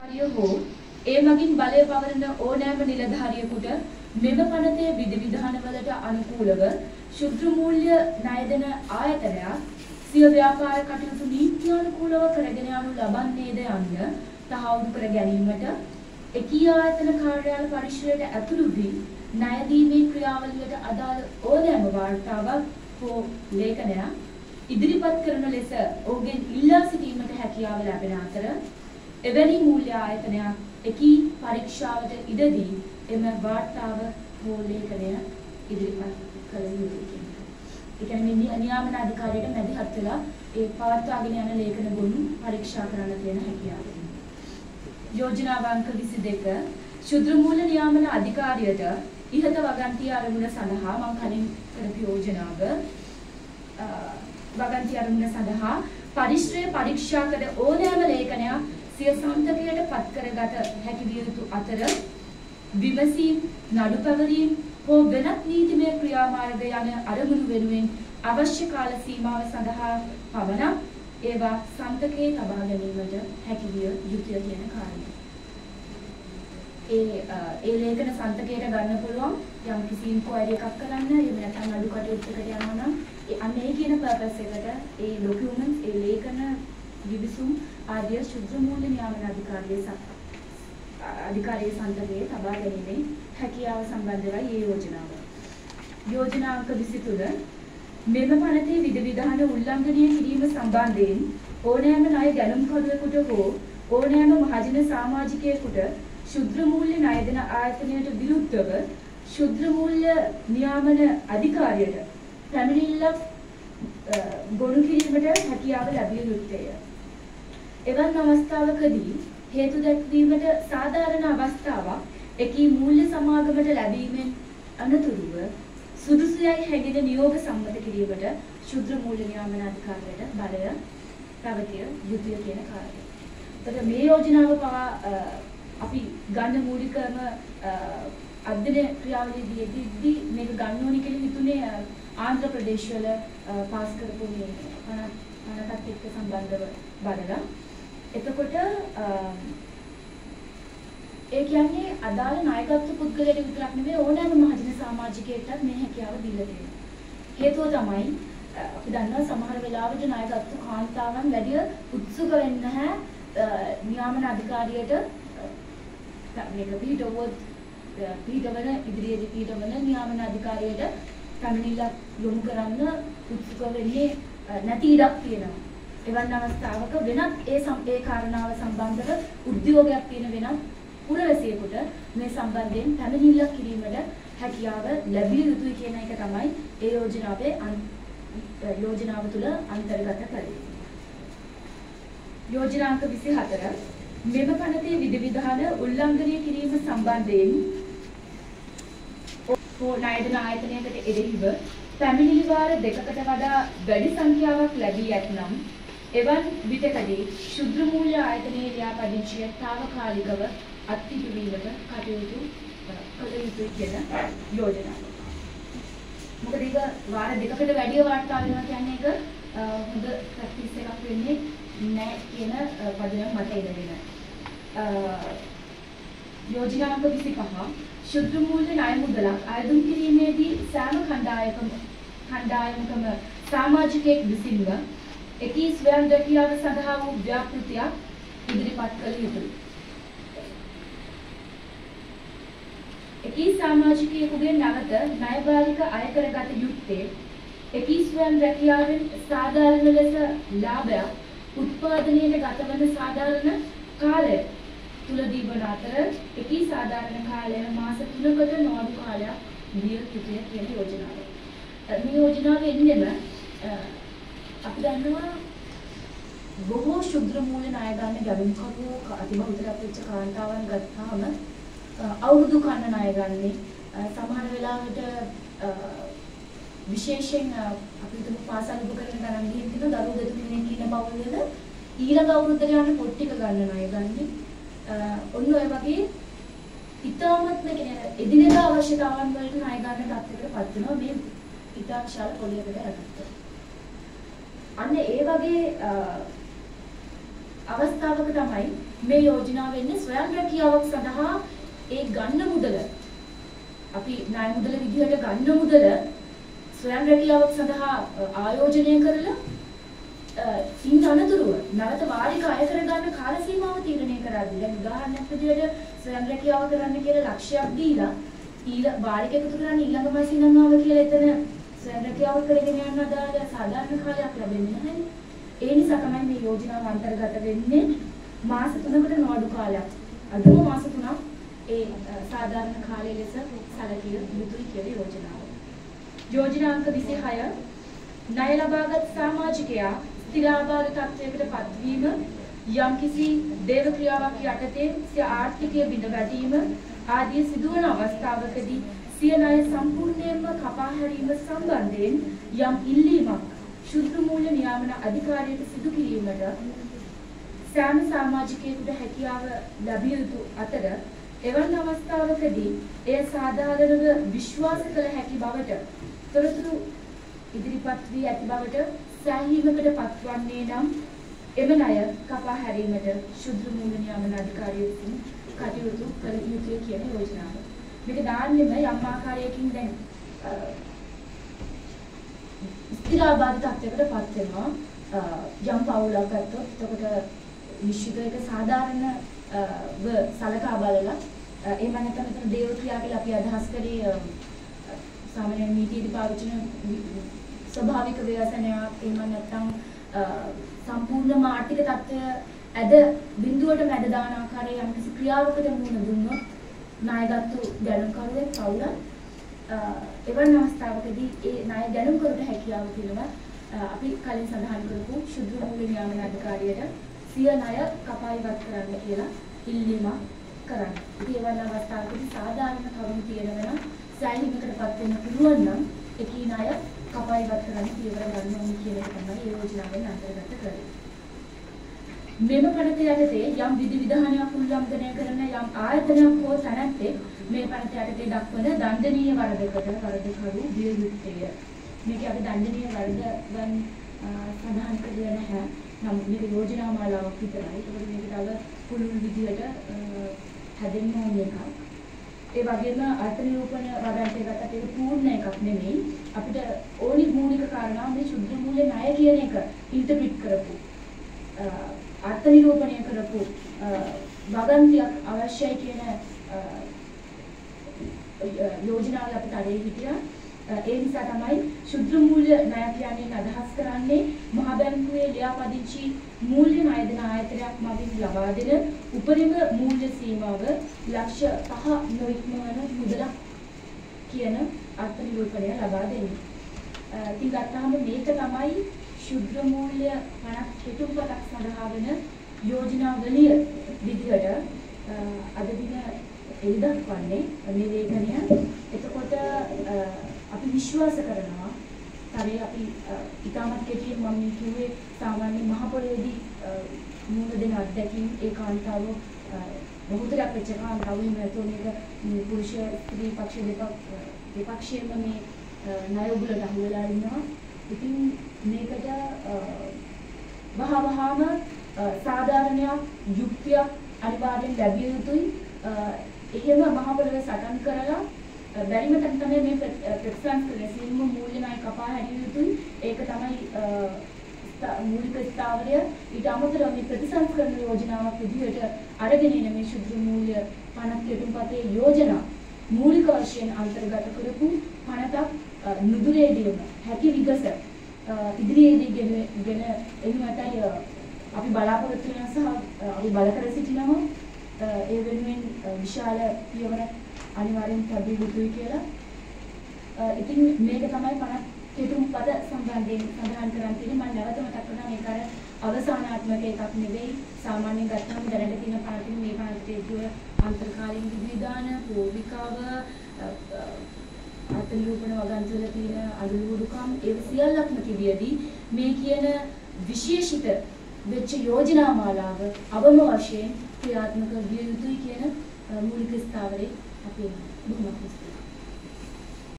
කාර්ය හෝ ඒ මගින් බලය පවරන ඕනෑම නිලධාරියෙකුට මෙම පනතේ විධිවිධානවලට අනුකූලව ශුද්ධ මූල්‍ය ණය දෙන ආයතනයක් සිය ව්‍යාපාර කටයුතු නීත්‍යානුකූලව කරගෙන යනු ලබන්නේද යන්න තහවුරු කර ගැනීමට එකී ආයතන කාර්යාල පරිශ්‍රයට ඇතුළු වී ණය දීමේ ක්‍රියාවලියට අදාළ ඕනෑම වාර්තාවක් හෝ ලේඛනයක් ඉදිරිපත් කරන ලෙස ඔහුගෙන් ඉල්ලා සිටීමට හැකියාව ලැබෙන අතර එවැනි මූල්‍ය ආයතනයක් එකී පරීක්ෂාවට ඉඩ දී එම වාර්තාව හෝ ලේඛනය ඉදිරිපත් කළ යුතුයි කියන එක. ඒ කියන්නේ මේ නියාමන අධිකාරියට මැදිහත් වෙලා ඒ පවත්වාගෙන යන ලේඛන ගොනු පරීක්ෂා කරන්න තියෙන හැකියාව. යෝජනා අංක 22 ශුද්‍ර මූල්‍ය නියාමන අධිකාරියට ඉහත වගන්තිය අරමුණ සඳහා මම කලින් කරපු යෝජනාව අ, වගන්ති අරමුණ සඳහා පරිශ්‍රය පරීක්ෂා කර ඕනෑම ලේඛනයක් සිය සම්තකයට පත් කරගත හැකි විය යුතු අතර විමසීම් නඩු පැවරීම් හෝ වෙනත් නීතිමය ක්‍රියාමාර්ග යන අරමුණු වෙනුවෙන් අවශ්‍ය කාල සීමාව සඳහා පමණක් ඒවා සම්තකයේ තබා ගැනීමට හැකි විය යුතුය කියන කාරණය. ඒ අ, ඒ ලේඛන සන්තකයට ගන්න පුළුවන් යම් කිසි ඉන්ක්වයරි එකක් කරන්න එහෙම නැත්නම් අඩු කටයුත්තකට යනවා නම් ඒ අන්න ඒ කියන පර්පස් එකට ඒ ડોකියුමන්ට්ස් ඒ ලේඛන විවිසුම් ආදිය ශුද්ධ මූල්‍ය නියාමන අධිකාරියේ ස- අධිකාරියේ සන්තකයේ තබා ගැනීමේ හැකියාව සම්බන්ධවයි මේ යෝජනාව. යෝජනා අංක 23 මෙම පනතේ විධ විධාන උල්ලංඝනය කිරීම සම්බන්ධයෙන් ඕනෑම ණය ගැනුම්කරුවෙකුට හෝ ඕනෑම මහජන සමාජිකයෙකුට ශුද්‍ර මූල්‍ය ණය දෙන ආයතනයට විරුද්ධව ශුද්‍ර මූල්‍ය නියාමන අධිකාරියට පැමිණිල්ලක් අ, ගොනු කිරීමට හැකියාව ලැබිය යුත්තේය. එවන් අවස්ථාවකදී හේතු දැක්වීමට සාධාරණ අවස්ථාවක් එකී මූල්‍ය සමාගමට ලැබීමෙන් අනතුරුව සුදුසුයයි හැඟෙන නියෝග සම්මත කිරීමට ශුද්‍ර මූල්‍ය නියාමන අධිකාරියට බලය පැවතිය යුතුය කියන කාරණය. එතකොට මේ යෝජනාව පවා අ, අපි ගන්න මූලිකම අ, අධ්‍යයන ක්‍රියාවලියේදී මේක ගන්න ඕනි කියලා හිතුනේ අ, ආන්ධ්‍ර ප්‍රදේශ වල අ, පාස් කරපු මේ පනත් පනතත් එක්ක සම්බන්ධව බලලා එතකොට අ, ඒ කියන්නේ අදාළ නායකත්ව පුද්ගලයාට විතරක් නෙමෙයි ඕනෑම මහජන සමාජිකයෙක්ටත් මේ හැකියාව දීලා තියෙනවා. හේතුව තමයි අ, අපි දන්නවා සමහර වෙලාවට නායකත්ව කාන්තාවන් වැඩි උත්සුක වෙන්නේ නැහැ අ, නියාමන අධිකාරියට අ, මේක පිටවොත් පිටවන ඉදිරියේදී පිටවන නියාමන අධිකාරියට පැමිණිල්ලක් යොමු කරන්න උත්සුක වෙන්නේ අ, නැති ඉඩක් තියෙනවා. එවන් අවස්ථාවක වෙනත් ඒ සම් ඒ කාරණාව සම්බන්ධව උද්‍යෝගයක් තියෙන වෙනත් පුරවැසියෙකුට මේ සම්බන්ධයෙන් පැමිණිල්ලක් කිරීමට හැකියාව ලැබිය යුතුයි කියන එක තමයි ඒ යෝජනාවේ අන්- යෝජනාව තුළ අන්තර්ගත කරන්නේ. යෝජනාංක 24 මෙම පනතේ විධි විධාන උල්ලංඝනය කිරීම සම්බන්ධයෙන් හෝ ණයදෙන ආයතනයකට එරෙහිව පැමිණිලි වාර දෙකකට වඩා වැඩි සංඛ්‍යාවක් ලැබී ඇතනම් එවන් විටකදී ශුද්‍ර මූල්‍ය ආයතනයේ ලියාපදිංචිය తాවකාලිකව අත්හිටු වීමට කටයුතු අ, කළ යුතුයි කියන යෝජනාව. මොකද ඒක වාර දෙකකට වැඩි වාර්තා වෙනවා කියන්නේ ඒක අ, හොඳ ප්‍රැක්ටිස් එකක් වෙන්නේ නැහැ කියන අ, පදනම මට ඉඳගෙන. අ, යෝජනාංක 25 ශුද්ධ මූල්‍ය ණය මුදලක් අයදුම් කිරීමේදී සෑම කණ්ඩායමකම කණ්ඩායමකම සමාජිකයෙක් විසින්ම එකී ස්වයං දැකියාව සඳහා වූ ව්‍යාපෘතියක් ඉදිරිපත් කළ යුතුයි. එකී සමාජිකයෙකුගේ නැවත ණයබාරික අය කරගත යුත්තේ එකී ස්වයං රැකියාවෙන් සාධාරණ ලෙස ලාභයක් උත්පාදනයට ගතවන සාධාරණ කාලය තුලදී වන අතර එකී සාධාරණ කාලය මාස 3කට නොඅඩු කාලයක් විය යුතුය කියන යෝජනාව. අ, මේ යෝජනාව එන්නෙම අ, අපි දන්නවා බොහෝ ශුද්‍ර මූල්‍ය ණය ගන්න ගැලුම්කරුවෝ අතිබහුතරක් වෙච්ච කාන්තාවන් ගත්තාම අ, අවුරුදු කන්න ණය ගන්නේ. අ, සමහර වෙලාවට අ, විශේෂයෙන් අ, අපි හිතමු පාසල් උප කරන ගණන් ගිහින් තියෙන දරුවෝ දෙතුන් දෙනෙක් ඉන්න පවුල්වල ඊළඟ අවුරුද්දට යන පොත් ටික ගන්න ණය ගන්නේ. අ, ඔන්න ඔය වගේ ඉතාමත්ම කියන්නේ එදිනෙදා අවශ්‍යතාවන් වලට ණය ගන්න තත්ත්වයකට පත් වෙනවා. මේ ඉතා විශාල පොලියකට යටතේ. අන්න ඒ වගේ අ, අවස්ථාවක තමයි මේ යෝජනාව වෙන්නේ. ස්වයං රැකියාවක් සඳහා ඒ ගන්න මුදල අපි ණය මුදල විදිහට ගන්න මුදල ස්වයං රැකියාවක් සඳහා ආයෝජනය කරලා ඉන් අනතුරුව නැවත වාරික අය කරගන්න කාල සීමාව තීරණය කරද්දී දැන් උදාහරණයක් විදිහට ස්වයං රැකියාව කරන්න කියලා ලක්ෂයක් දීලා ඊළ වාරික එකතු කරන්න ඊළඟ මාසේ නම් ආව කියලා එතන ස්වයං රැකියාව කරගෙන යන්න අදාළ සාධාරණ කාලයක් ලැබෙන්නේ නැහැ. ඒ නිසා තමයි මේ යෝජනාව අන්තර්ගත වෙන්නේ මාස 3කට නොඅඩු කාලයක්. අදම මාස 3ක් ඒ සාධාරණ කාලය ලෙස සැලකිය යුතුයි කියලා යෝජනාව. යෝජනා අංක 26 ණය ලබාගත් සමාජිකයා ස්ථිරාබාධ තත්ත්වයකට පත්වීම යම්කිසි දේව ක්‍රියාවක් යටතේ සිය ආර්ථිකය බිඳ වැටීම ආදී සිදුවන අවස්ථාවකදී සිය ණය සම්පූර්ණයෙන්ම කපා හැරීම සම්බන්ධයෙන් යම් ඉල්ලීමක් ශුද්ධ මූල්‍ය නියාමන අධිකාරියට සිදු කිරීමට සෑම සමාජිකයෙකුට හැකියාව ලැබිය යුතු අතර එවන් අවස්ථාවකදී එය සාධාරණව විශ්වාස කළ හැකි බවට තොරතුරු ඉදිරිපත් වී ඇති බවට සෑහීමකට පත්වන්නේ නම් එම ණය කපා හැරීමට ශුද්ධ මූල්‍ය නියාමන අධිකාරිය විසින් කටයුතු කළ යුතුය කියන යෝජනාව. මේක දාන්නෙම යම් ආකාරයකින් දැන් ස්ථිරාබාධ තත්යකට පත් වෙනවා. යම් පවුලක් ගත්තොත් එතකොට නිශ්චිත එක සාධාරණ ව සලකා බලලා එහෙම නැත්නම් මෙතන දේව ක්‍රියා කියලා අපි අදහස් කරේ සාමාන්‍ය නීතියේදී පාවිච්චි කරන ස්වභාවික ව්‍යසනයක් එහෙම නැත්නම් සම්පූර්ණ ආර්ථික තත්ත්වය ඇද බිඳුවට මැද දාන ආකාරයේ යම්කිසි ක්‍රියාවකට මුහුණ දුන්නොත් ණයගත්තු දැනුම්කරුවෙක් පවුල එවන් අවස්ථාවකදී ඒ ණය දැනුම්කරුට හැකියාව තියෙනවා අපි කලින් සඳහන් කරපු ශුද්ධ මූල්‍ය නියාමන අධිකාරියට සිය ණය කපා ඉවත් කරන්න කියලා ඉල්ලීමක් කරන්න. ඉතින් එවන් අවස්ථාවකදී සාධාරණ කරුණු තියෙනවා නම් සෑහීමකටපත් වෙන්න පුළුවන් නම් එකී ණය කපා ඉවත් කරන්න පියවර ගන්න ඕනේ කියන එක තමයි මේ යෝජනාවෙන් අන්තර්ගත කරන්නේ. මෙම පනත යටතේ යම් විධි විධානයක් උල්ලංඝනය කරන යම් ආයතනයක් හෝ තැනැත්තෙක් මේ පනත යටතේ දක්වන දණ්ඩනීය වරදකට වරදකරු විය යුත්තේය. මේක අපි දණ්ඩනීය වරදයන් සඳහන් කරලා නැහැ. නමුත් මේක යෝජනා මාලාවක් විතරයි. ඒකෝට මේක තව පුළුල් විදියට හැදෙන්න ඕන එකක්. ඒ වගේම අර්ථ නිරූපණ වදන්තය ගත්තත් ඒක පූර්ණ එකක් නෙමෙයි. අපිට ඕනි මූලික කාරණා මේ ශුද්ධ මූල්‍ය ණය කියන එක ඉන්ටර්ප්‍රිට් කරපු අර්ථ නිරූපණය කරපු වගන්තියක් අවශ්‍යයි කියන යෝජනාව අපිට අරේ හිටියා. ඒ නිසා තමයි ශුද්ධ මූල්‍ය ණය කියන්නේ අදහස් කරන්නේ මහ බැංකුවේ ලියාපදිංචි මූල්‍ය ණය දෙන ආයතනයක් මගින් ලබා දෙන උපරිම මූල්‍ය සීමාව ලක්ෂ 5 නොඉක්මවන මුදලක් කියන අර්ථ නිරූපණය ලබා දෙන්නේ. ඉතින් ගත්තාම මේක තමයි ශුද්ධ මූල්‍ය 50 කෙටුම්පතක් සඳහා වෙන යෝජනාවලිය විදිහට අද දින එළිදක්වන්නේ මේ ලේඛනය. එතකොට අපි විශ්වාස කරනවා තරේ අපි ඉතාමත් කෙටියෙන් මම මේ කිව්වේ සාමාන්‍ය මහ පොළොවේදී මුහුණ දෙන අත්දැකීම් ඒ කාන්තාව බහුතරයක් වෙච්ච කාන්තාව එහෙම නැත්නම් මේක පුරුෂ ස්ත්‍රී පක්ෂ දෙපක් දෙපක්ෂයෙන්ම මේ ණය උගලට අහු වෙලා ඉන්නවා. ඉතින් මේකට වහවහාම සාධාරණයක් යුක්තියක් අනිවාර්යෙන් ලැබිය යුතුයි. එහෙම මහ පොළොවේ සටන් කරලා බැරිම තැන තමයි මේ ප්‍රතිසංස්කරණය සිල්ම මූල්‍ය ණය කපා හැරිය යුතුයි. ඒක තමයි මූලික ස්ථාවරය. ඊට අමතරව මේ ප්‍රතිසංස්කරණ යෝජනාවක් විදිහට අරගෙන ඉන්න මේ ශුද්ධ මූල්‍ය පනත් කෙටුම්පතේ යෝජනා මූලික වශයෙන් අන්තර්ගත කරපු පනතක් නුදුරේදීම හැකි විගස ඉදිරියේදී ගෙන ගෙන එන්නටයි අපි බලාපොරොත්තු වෙන සහ අපි බල කර සිටිනවා. ඒ වෙනුවෙන් විශාල පියවරක් අනිවාර්යෙන් තැබිය යුතුයි කියලා. ඉතින් මේක තමයි 50 කෙටුම් පද සම්බන්ධයෙන් සඳහන් කරන් තියෙන්නේ මම නැවත මතක් කරනවා මේක අර අවසානාත්මක එකක් නෙවෙයි සාමාන්‍යයෙන් ගත්තම දැනට තියෙන පාටින් මේ පාටියේ අන්තර්කාලීන විවිධාන පූර්විකාව අතලූපන වගන්තුල තියෙන අලුරුකම් ඒ සියල්ලක්ම කිවියදී මේ කියන විශේෂිත වෙච්ච යෝජනා මාලාව අවම වශයෙන් ක්‍රියාත්මක විය යුතුයි කියන මූලික ස්ථාවරේ අපි බොහොම ස්තුතියි